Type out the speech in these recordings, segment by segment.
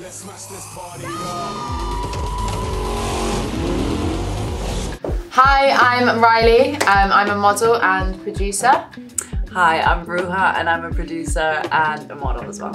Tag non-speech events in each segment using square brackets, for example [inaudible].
Let's smash this party up. Hi, I'm Riley. Um, I'm a model and producer. Hi, I'm Bruja and I'm a producer and a model as well.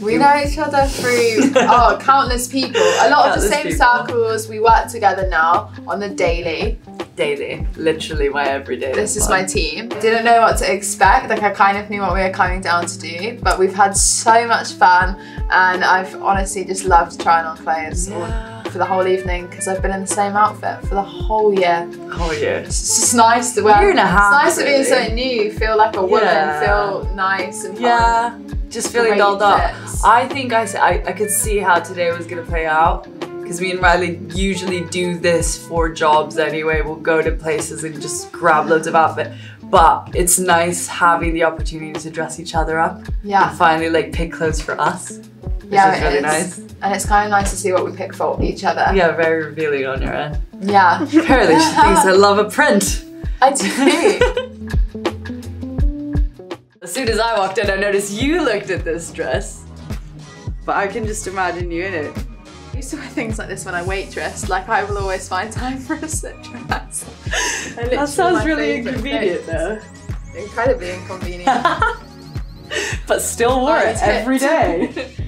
We know each other through [laughs] oh, countless people. A lot of the same people. circles. We work together now on the daily. Daily, literally my everyday. This is my team. Didn't know what to expect. Like I kind of knew what we were coming down to do, but we've had so much fun, and I've honestly just loved trying on clothes Yeah. for the whole evening because I've been in the same outfit for the whole year. Oh yeah. It's just nice to wear. Year and a half, It's nice to be in something new. Feel like a woman. Yeah. Feel nice and fun. Yeah, just feeling dolled up. I think I could see how today was gonna play out because me and Riley usually do this for jobs anyway. We'll go to places and just grab loads of outfit. But it's nice having the opportunity to dress each other up Yeah. and finally like pick clothes for us. Which yeah, is it really is. nice. And it's kind of nice to see what we pick for each other. Yeah, very revealing on your end. Yeah. Apparently she thinks I love a print. I do. [laughs] As soon as I walked in, I noticed you looked at this dress. But I can just imagine you in it. I used to wear things like this when I waitressed, Like I will always find time for a slip dress. [laughs] They're That sounds really inconvenient things. though. Incredibly inconvenient. [laughs] but still wore Oh, it it's every fit. day. [laughs]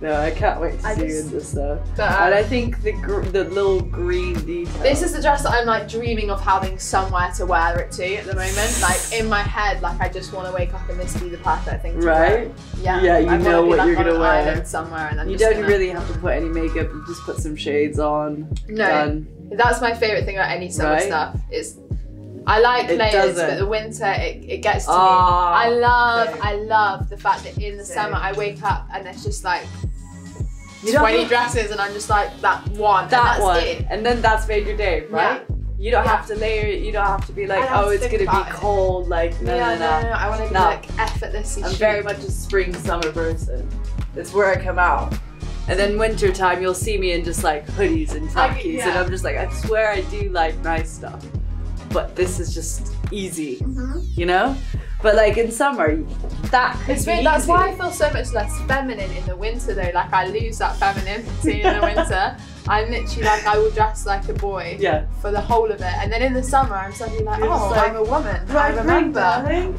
no, I can't wait to I see you in this though. But, and I think the gr- the little green detail. This is the dress that I'm like dreaming of having somewhere to wear it to at the moment. Like in my head, like I just want to wake up and this be the perfect thing to right. wear. Yeah, Yeah, you I know what like, you're gonna wear. somewhere, and I'm You just don't gonna- really have to put any makeup. You just put some shades on. No, Done. that's my favorite thing about any summer Right? stuff. Is I like It layers, doesn't. but the winter it, it gets to me. Ah, I love, same. I love the fact that in the Same. summer I wake up and it's just like You don't 20 have- dresses, and I'm just like that one. that that's one, It. and then that's made your day, right? You don't Yeah. have to layer it. You don't have to be like, I don't have oh, it's gonna be cold. Like, no, yeah, no, no. no, no, I want to be No. like effortlessly. I'm chic. very much a spring summer person. It's where I come out. And then winter time, you'll see me in just like hoodies and khakis, yeah. and I'm just like, I swear I do like nice stuff, but this is just easy, Mhm. you know. But like in summer, that could It's be weird, that's why I feel so much less feminine in the winter though. Like I lose that femininity in the [laughs] winter. I'm literally like I will dress like a boy Yeah. for the whole of it, and then in the summer I'm suddenly like, You're oh, like, I'm a woman. I remember.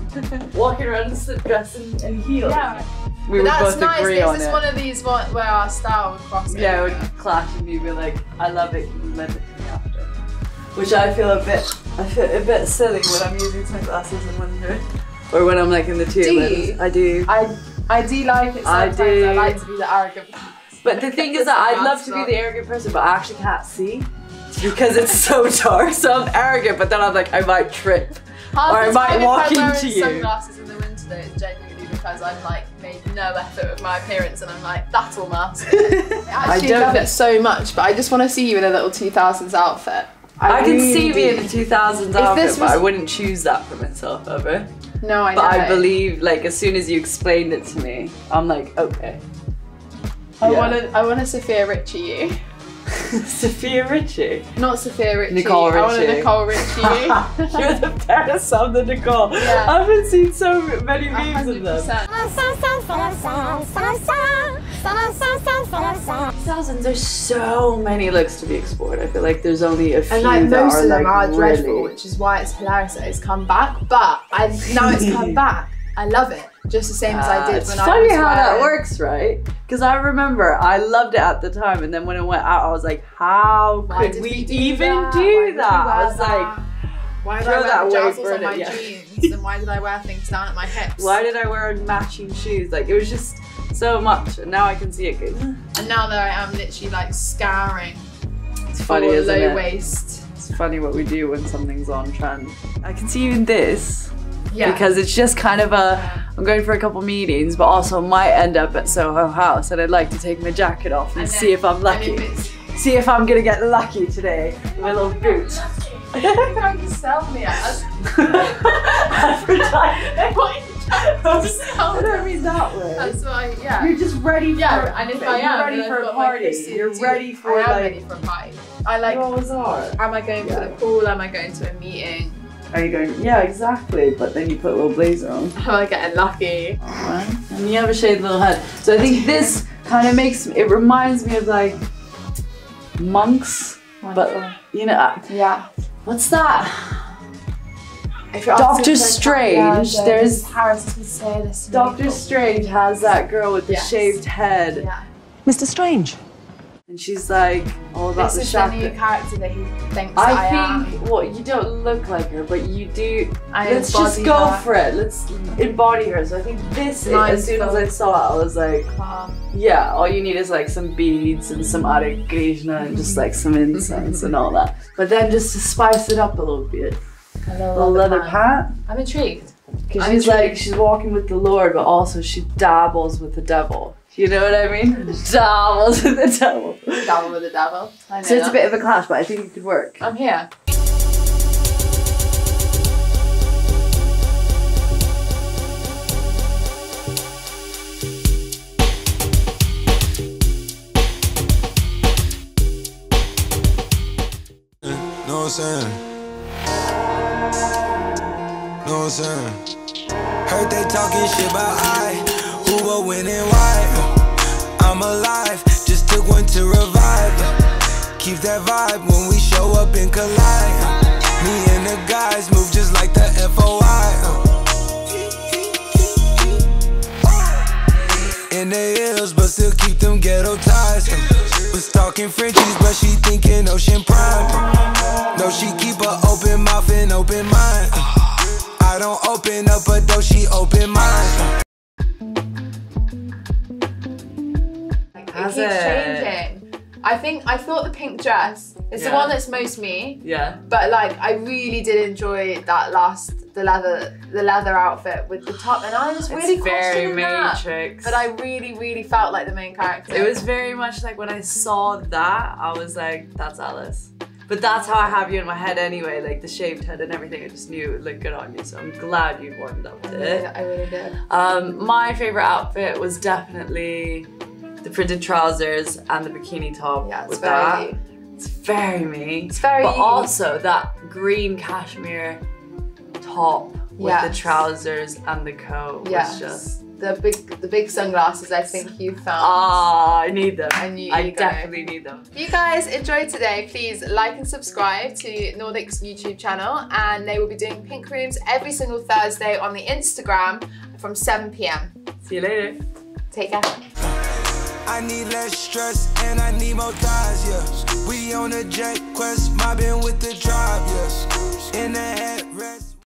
[laughs] Walking around in slip dress and, and heels. Yeah, We but would that's both nice. agree This on is it. one of these one where our style would cross Yeah, it would clash and you'd be like, I love it, can you lend it to me after? Which I feel a bit, I feel a bit silly when I'm using sunglasses in winter. Or when I'm like in the Do you? I do. I I do like it I sometimes. do. I like to be the arrogant. Person. But the thing is that I'd love to be the arrogant person, but I actually can't see. Because it's so [laughs] dark, so I'm arrogant, but then I'm like, I might trip. Half Or I might time walk if I'm into wearing you. Sunglasses in the winter though, it's genuinely because I've like made no effort with my appearance, and I'm like, that'll mask. it. [laughs] I actually don't love it so much, but I just want to see you in a little 2000s outfit. I can really see me in a 2000s outfit, this but I wouldn't choose that for myself ever. No, I know. But I believe, like, as soon as you explained it to me, I'm like, okay. I Yeah. want to. I want to Sofia Richie you, [laughs] Sofia Richie. not Sofia Richie. Nicole I want to Richie. Nicole Richie you. [laughs] You're the best of the Nicole. Yeah. I haven't seen so many memes of them. Thousands, there's so many looks to be explored. I feel like there's only a few And like that most are of them like are dreadful, really- which is why it's hilarious that it's come back. But I now it's come [laughs] back. I love it, just the same as I Uh, did it's when funny I was how that works, right? Because I remember I loved it at the time, and then when it went out, I was like, "How Why could did we, do even that? do we that?" I was like, why did throw I wear that tassels on my yeah. jeans? [laughs] and why did I wear things down at my hips? "Why did I wear matching shoes?" Like it was just so much, and now I can see it. Good. [sighs] And now that I am, literally like scouring It's funny, isn't low it? waist. It's funny what we do when something's on trend. I can see you in this. Yeah. because it's just kind of a I'm going for a couple meetings, but also might end up at Soho House, and I'd like to take my jacket off and, And see if I'm lucky. if See if I'm gonna get lucky today with a little boot. [laughs] [laughs] What are you trying to sell me as? Advertising. What are you trying to sell I don't mean that way. That's why, yeah. You're just ready for Yeah, and if I you're am, ready for a party. You're ready for I am like ready for a party. I like. always are. Am I going Yeah. to the pool? Am I going to a meeting? Are you going? Yeah, exactly. But then you put a little blazer on. Am [laughs] I getting lucky? And you have a shaved little head. So I think this kind of makes it reminds me of like monks, but you know uh, yeah. what's that? If you're Doctor asking for a Strange, yeah, there's- Harris would say this. Doctor Strange has that girl with the Yes. shaved head, Yeah. Mr. Strange. And she's like all about This the is the new character that he thinks I, I am. think what you don't look like her, but you do. I Let's just go her. for it. Let's embody her. So I think this. Is, as soon as I saw it, I was like, Calm. yeah. All you need is like some beads and some Hare Krishna and just like some incense and all that. But then just to spice it up a little bit, A little little leather pant. I'm intrigued. Because she's like she's walking with the Lord, but also she dabbles with the devil. You know what I mean? [laughs] dabbles with the devil. Dabble with the devil. I know So it's a bit of a clash, but I think it could work. I'm here. No what I'm saying? Know what I'm saying? Heard they talking shit about I, who will win and why. I'm alive, just took one to revive. Keep that vibe when we show up and collide. Me and the guys move just like the FOI. In the hills, but still keep them ghetto ties. Was talking Frenchies, but she thinking Ocean Prime. No, she keep a open mouth and open mind. I don't open up a door, she open mine. Keeps it? changing. I think I thought the pink dress is the one that's most me, Yeah. but like I really did enjoy that last the leather the leather outfit with the top, and I was really it's very questioning that. Matrix. But I really, really felt like the main character. It was very much like when I saw that, I was like, that's Alice. But that's how I have you in my head anyway, like the shaved head and everything. I just knew it would look good on you, so I'm glad you warmed up to it. I really did. Um, my favorite outfit was definitely the printed trousers and the bikini top Yeah, it's very that. you. It's very me. It's very But also that green cashmere top with Yes. the trousers and the coat Yes. was just the big the big sunglasses. I think you found. ah, I need them. I knew I definitely need them. If you guys enjoyed today, please like and subscribe to Nordic's YouTube channel, and they will be doing pink rooms every single Thursday on the Instagram from 7 p.m. See you later. Take care. I need less stress and I need more thighs, yeah. We on a jet quest, mobbing with the drive, yeah. In the headrest.